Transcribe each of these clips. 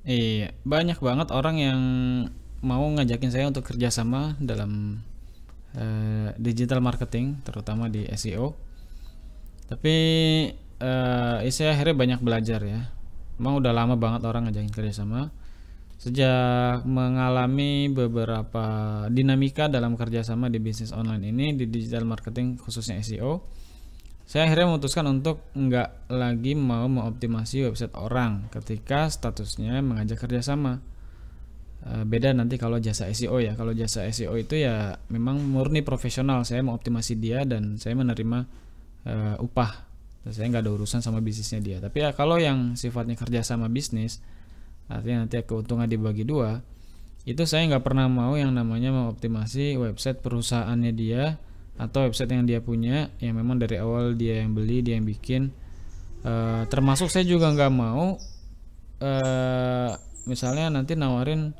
Iya, banyak banget orang yang mau ngajakin saya untuk kerjasama dalam uh, digital marketing, terutama di SEO. Tapi uh, saya akhirnya banyak belajar ya. Emang udah lama banget orang ngajakin kerjasama. Sejak mengalami beberapa dinamika dalam kerjasama di bisnis online ini di digital marketing khususnya SEO, saya akhirnya memutuskan untuk nggak lagi mau mengoptimasi website orang ketika statusnya mengajak kerjasama. E, beda nanti kalau jasa SEO ya. Kalau jasa SEO itu ya memang murni profesional. Saya mau optimasi dia dan saya menerima uh, upah. Saya nggak ada urusan sama bisnisnya dia. Tapi ya kalau yang sifatnya kerjasama bisnis artinya nanti keuntungan dibagi dua itu saya nggak pernah mau yang namanya mengoptimasi website perusahaannya dia atau website yang dia punya yang memang dari awal dia yang beli dia yang bikin. Uh, termasuk saya juga nggak mau uh, misalnya nanti nawarin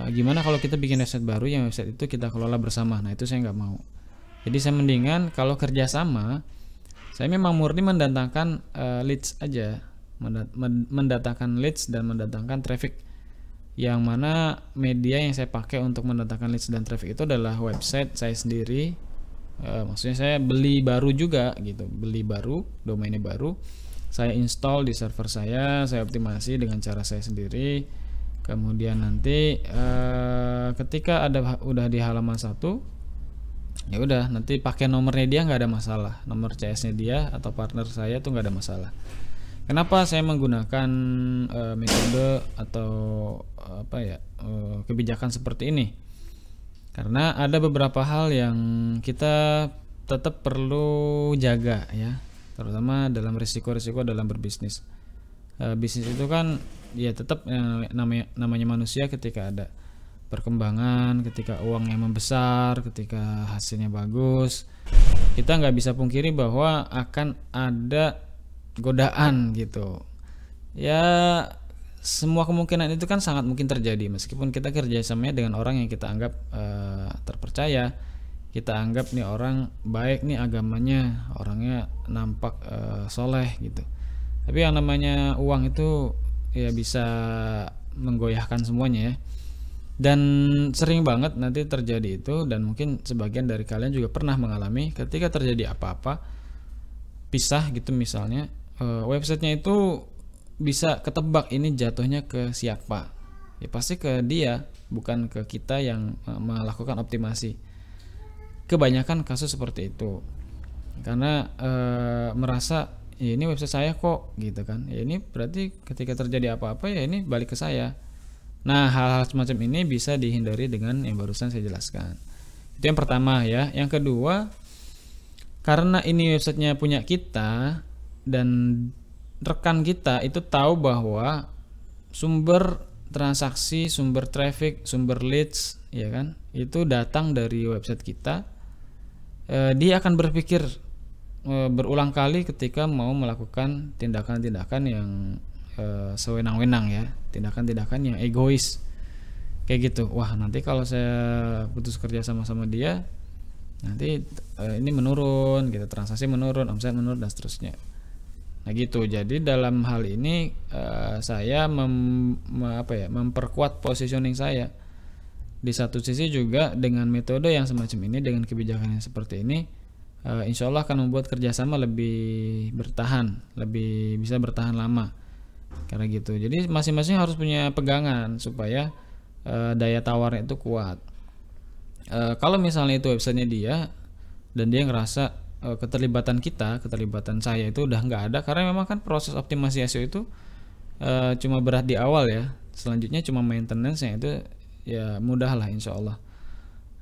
uh, gimana kalau kita bikin website baru yang website itu kita kelola bersama. Nah itu saya nggak mau. Jadi saya mendingan kalau kerjasama saya memang murni mendatangkan uh, leads aja. Mendatangkan leads dan mendatangkan traffic. Yang mana media yang saya pakai untuk mendatangkan leads dan traffic itu adalah website saya sendiri uh, maksudnya saya beli baru juga gitu. Beli baru domainnya baru. Saya install di server saya saya optimasi dengan cara saya sendiri. Kemudian nanti uh, ketika ada udah di halaman satu ya udah nanti pakai nomornya dia nggak ada masalah. Nomor CS nya dia atau partner saya tuh nggak ada masalah. Kenapa saya menggunakan uh, metode atau apa ya uh, kebijakan seperti ini karena ada beberapa hal yang kita tetap perlu jaga ya. Terutama dalam risiko-risiko dalam berbisnis. E, bisnis itu kan ya tetap e, namanya namanya manusia ketika ada perkembangan ketika uang yang membesar ketika hasilnya bagus kita nggak bisa pungkiri bahwa akan ada godaan gitu. Ya semua kemungkinan itu kan sangat mungkin terjadi. Meskipun kita kerjasamanya dengan orang yang kita anggap uh, terpercaya kita anggap nih orang baik nih agamanya orangnya nampak uh, soleh gitu. Tapi yang namanya uang itu ya bisa menggoyahkan semuanya ya. Dan sering banget nanti terjadi itu dan mungkin sebagian dari kalian juga pernah mengalami ketika terjadi apa-apa pisah gitu misalnya uh, websitenya itu bisa ketebak ini jatuhnya ke siapa. Ya pasti ke dia bukan ke kita yang melakukan optimasi. Kebanyakan kasus seperti itu. Karena e, merasa ya ini website saya kok gitu kan. Ya ini berarti ketika terjadi apa-apa ya ini balik ke saya. Nah hal-hal semacam ini bisa dihindari dengan yang barusan saya jelaskan. Itu yang pertama ya. Yang kedua karena ini websitenya punya kita dan rekan kita itu tahu bahwa sumber transaksi, sumber traffic, sumber leads, ya kan, itu datang dari website kita. E, dia akan berpikir e, berulang kali ketika mau melakukan tindakan-tindakan yang e, sewenang-wenang ya, tindakan-tindakan yang egois, kayak gitu. Wah nanti kalau saya putus kerja sama-sama dia, nanti e, ini menurun, gitu, transaksi menurun, omset menurun dan seterusnya Nah gitu. Jadi dalam hal ini uh, saya mem, apa ya, memperkuat positioning saya. Di satu sisi juga dengan metode yang semacam ini, dengan kebijakan yang seperti ini, uh, insya Allah akan membuat kerjasama lebih bertahan, lebih bisa bertahan lama. Karena gitu. Jadi masing-masing harus punya pegangan supaya uh, daya tawarnya itu kuat. Uh, kalau misalnya itu websitenya dia dan dia ngerasa uh, keterlibatan kita, keterlibatan saya itu udah nggak ada karena memang kan proses optimasi SEO itu uh, cuma berat di awal ya. Selanjutnya cuma maintenance yang itu ya mudah lah insya Allah.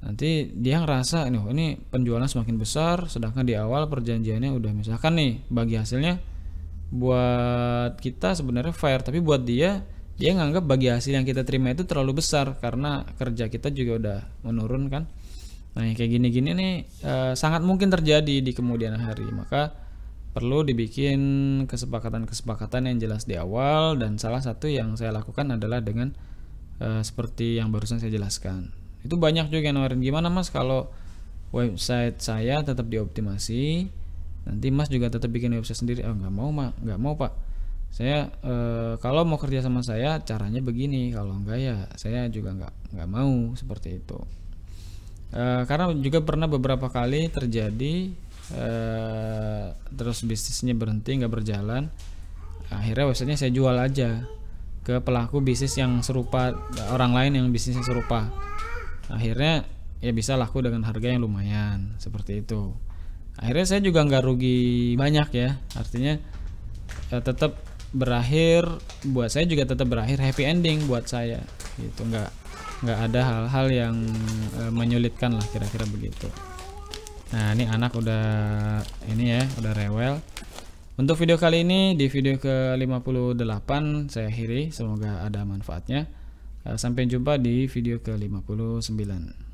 Nanti dia ngerasa nih ini penjualan semakin besar, sedangkan di awal perjanjiannya udah misalkan nih bagi hasilnya buat kita sebenarnya fair, tapi buat dia dia nganggap bagi hasil yang kita terima itu terlalu besar karena kerja kita juga udah menurun kan. Nah, yang kayak gini-gini nih e, sangat mungkin terjadi di kemudian hari. Maka perlu dibikin kesepakatan-kesepakatan yang jelas di awal dan salah satu yang saya lakukan adalah dengan e, seperti yang barusan saya jelaskan. Itu banyak juga yang nawarin gimana Mas kalau website saya tetap dioptimasi, nanti Mas juga tetap bikin website sendiri. Oh, nggak mau, Mak. Nggak mau, Pak. saya eh, kalau mau kerja sama saya caranya begini kalau enggak ya saya juga nggak nggak mau seperti itu Eh, karena juga pernah beberapa kali terjadi eh, terus bisnisnya berhenti nggak berjalan. Akhirnya websitenya saya jual aja ke pelaku bisnis yang serupa orang lain yang bisnisnya serupa. Akhirnya ya bisa laku dengan harga yang lumayan seperti itu. Akhirnya saya juga nggak rugi banyak ya. Artinya eh, tetap berakhir buat saya juga tetap berakhir happy ending buat saya gitu nggak nggak ada hal-hal yang e, menyulitkan lah kira-kira begitu. Nah ini anak udah ini ya udah rewel. Untuk video kali ini di video ke 58 saya akhiri. Semoga ada manfaatnya. E, sampai jumpa di video ke 59